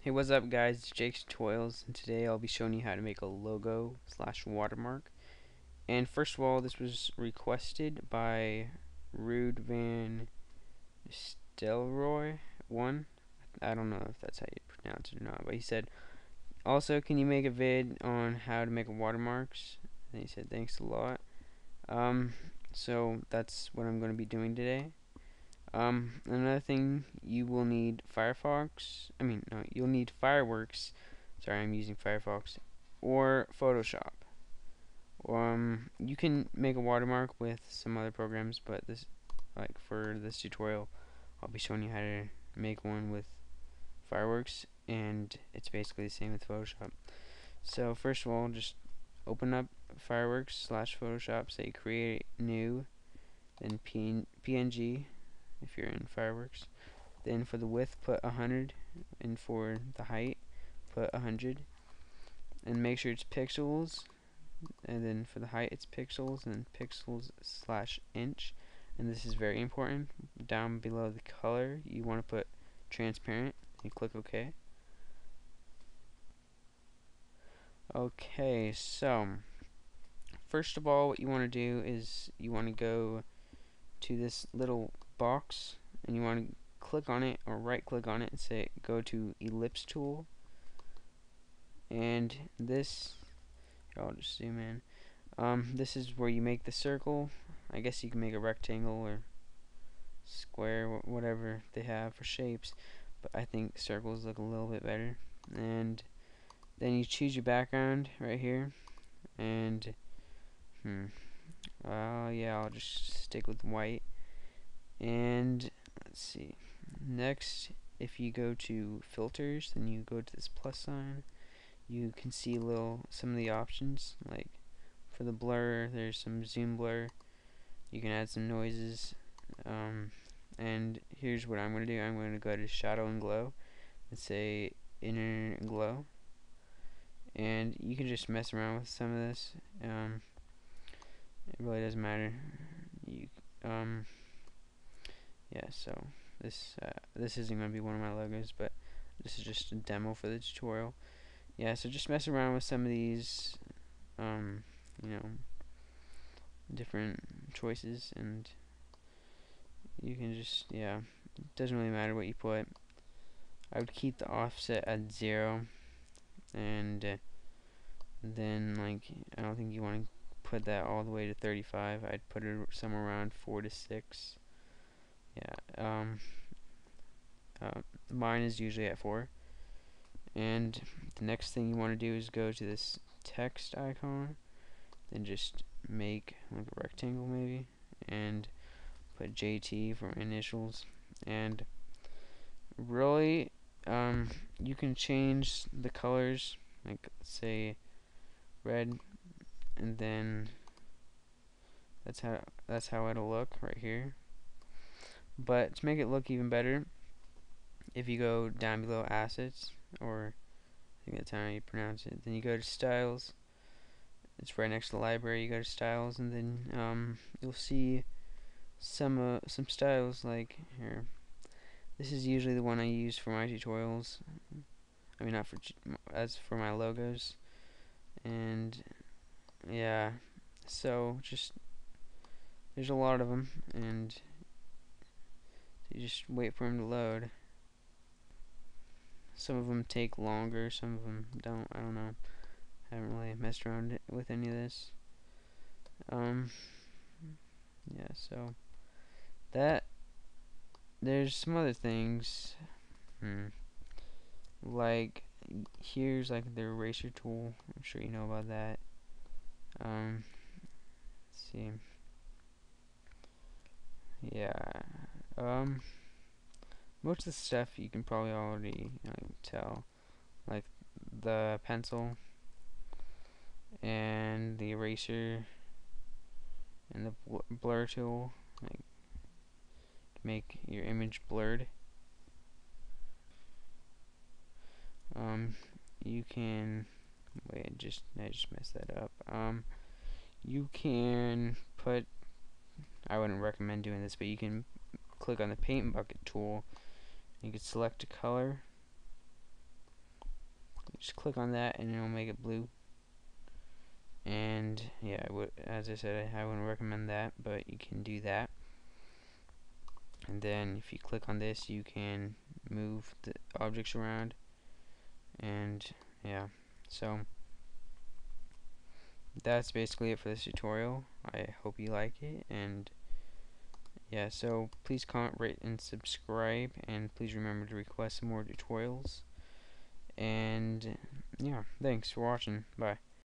Hey what's up guys, it's Jake's Tutorials and today I'll be showing you how to make a logo slash watermark. And first of all this was requested by Rude Van Stelroy 1 I don't know if that's how you pronounce it or not but he said also can you make a vid on how to make watermarks? And he said thanks a lot. Um, so that's what I'm going to be doing today um, another thing, you will need Firefox. I mean, no, you'll need Fireworks. Sorry, I'm using Firefox or Photoshop. Um, you can make a watermark with some other programs, but this, like for this tutorial, I'll be showing you how to make one with Fireworks, and it's basically the same with Photoshop. So first of all, just open up Fireworks slash Photoshop, say create new, then PNG if you're in fireworks. Then for the width, put 100, and for the height, put 100. And make sure it's pixels, and then for the height, it's pixels, and pixels slash inch. And this is very important. Down below the color, you want to put transparent. You click OK. Okay, so first of all, what you want to do is you want to go to this little box and you want to click on it or right click on it and say go to ellipse tool. And this I'll just zoom in. Um, this is where you make the circle. I guess you can make a rectangle or square whatever they have for shapes but I think circles look a little bit better. And then you choose your background right here and hmm uh, yeah I'll just stick with white and let's see next if you go to filters then you go to this plus sign. You can see little some of the options like for the blur there's some zoom blur. You can add some noises. Um, and here's what I'm going to do. I'm going to go to shadow and glow and say inner glow. And you can just mess around with some of this. Um, it really doesn't matter. You um, yeah so this uh, this isn't going to be one of my logos but this is just a demo for the tutorial. Yeah so just mess around with some of these um, you know different choices and you can just yeah it doesn't really matter what you put. I would keep the offset at zero and uh, then like I don't think you want to put that all the way to 35 I'd put it somewhere around 4 to 6 yeah um uh, mine is usually at 4 and the next thing you want to do is go to this text icon then just make like a rectangle maybe and put JT for initials. And really um, you can change the colors like say red and then that's how that's how it'll look right here but to make it look even better, if you go down below assets, or I think that's how you pronounce it, then you go to styles. It's right next to the library. You go to styles, and then um, you'll see some uh, some styles like here. This is usually the one I use for my tutorials. I mean, not for as for my logos, and yeah. So just there's a lot of them, and you just wait for them to load. Some of them take longer, some of them don't. I don't know. I haven't really messed around with any of this. Um, yeah, so that there's some other things. Hmm. Like here's like the eraser tool. I'm sure you know about that. Um, let's see. Yeah, um, most of the stuff you can probably already you know, tell, like the pencil and the eraser and the bl blur tool, like to make your image blurred. Um, you can wait, just I just messed that up. Um, you can put. I wouldn't recommend doing this, but you can click on the paint bucket tool. You can select a color. Just click on that and it'll make it blue. And yeah as I said I, I wouldn't recommend that but you can do that. And then if you click on this you can move the objects around. And yeah so that's basically it for this tutorial. I hope you like it and yeah so please comment rate and subscribe and please remember to request more tutorials. And yeah thanks for watching. Bye